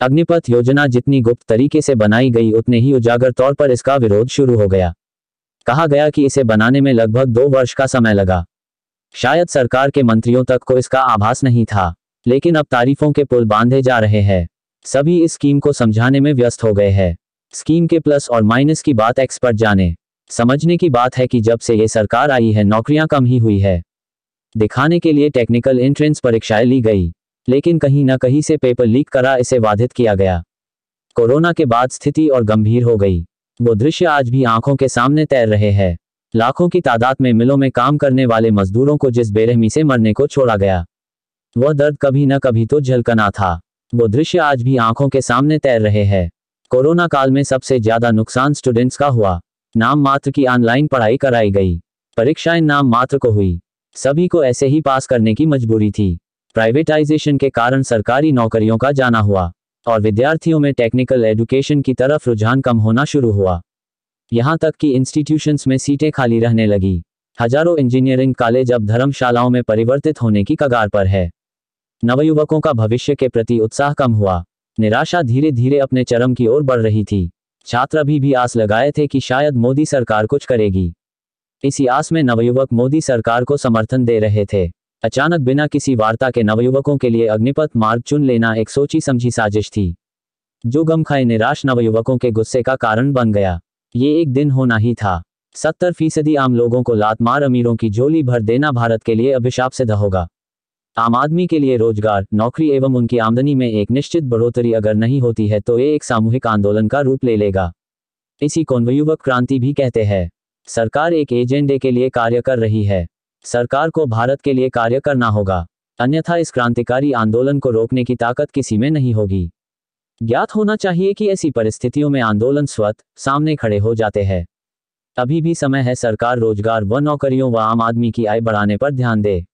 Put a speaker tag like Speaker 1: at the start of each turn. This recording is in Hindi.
Speaker 1: अग्निपथ योजना जितनी गुप्त तरीके से बनाई गई, उतने ही उजागर तौर पर इसका विरोध शुरू हो गया। कहा गया कि इसे बनाने में लगभग दो वर्ष का समय लगा। शायद सरकार के मंत्रियों तक को इसका आभास नहीं था, लेकिन अब तारीफों के पुल बांधे जा रहे हैं। सभी इस स्कीम को समझाने में व्यस्त हो गए हैं। स्कीम के प्लस और माइनस की बात एक्सपर्ट जाने। समझने की बात है कि जब से ये सरकार आई है, नौकरियाँ कम ही हुई है। दिखाने के लिए टेक्निकल एंट्रेंस परीक्षाएँ ली गई। लेकिन कहीं न कहीं से पेपर लीक करा इसे बाधित किया गया। कोरोना के बाद स्थिति और गंभीर हो गई। वो दृश्य आज भी आँखों के सामने तैर रहे हैं। लाखों की तादाद में मिलों में काम करने वाले मजदूरों को जिस बेरहमी से मरने को छोड़ा गया। वह दर्द कभी न कभी तो झलकना था। वो दृश्य आज भी आँखों के सामने तैर रहे हैं। कोरोना काल में सबसे ज़्यादा नुकसान स्टूडेंट्स का हुआ। नाम मात्र की ऑनलाइन पढ़ाई कराई गई। परीक्षाएँ नाम मात्र को हुई। सभी को ऐसे ही पास करने की मजबूरी थी। प्राइवेटाइजेशन के कारण सरकारी नौकरियों का जाना हुआ, और विद्यार्थियों में टेक्निकल एजुकेशन की तरफ़ रुझान कम होना शुरू हुआ। यहाँ तक कि इंस्टीट्यूशंस में सीटें खाली रहने लगी। हज़ारों इंजीनियरिंग कॉलेज अब धर्मशालाओं में परिवर्तित होने की कगार पर है। नवयुवकों का भविष्य के प्रति उत्साह कम हुआ। निराशा धीरे धीरे अपने चरम की ओर बढ़ रही थी। छात्र अभी भी आस लगाए थे कि शायद मोदी सरकार कुछ करेगी। इसी आस में नवयुवक मोदी सरकार को समर्थन दे रहे थे। अचानक बिना किसी वार्ता के नवयुवकों के लिए अग्निपथ मार्ग चुन लेना एक सोची समझी साजिश थी। जो गम खाए निराश नवयुवकों के गुस्से का कारण बन गया। ये एक दिन होना ही था। सत्तर फ़ीसदी आम लोगों को लात मार अमीरों की झोली भर देना भारत के लिए अभिशाप सिद्ध होगा। आम आदमी के लिए रोज़गार, नौकरी एवं उनकी आमदनी में एक निश्चित बढ़ोतरी अगर नहीं होती है तो ये एक सामूहिक आंदोलन का रूप ले लेगा। इसी को युवक क्रांति भी कहते हैं। सरकार एक एजेंडे के लिए कार्य कर रही है। सरकार को भारत के लिए कार्य करना होगा। अन्यथा इस क्रांतिकारी आंदोलन को रोकने की ताकत किसी में नहीं होगी। ज्ञात होना चाहिए कि ऐसी परिस्थितियों में आंदोलन स्वत, सामने खड़े हो जाते हैं। अभी भी समय है सरकार रोज़गार व नौकरियों व आम आदमी की आय बढ़ाने पर ध्यान दे।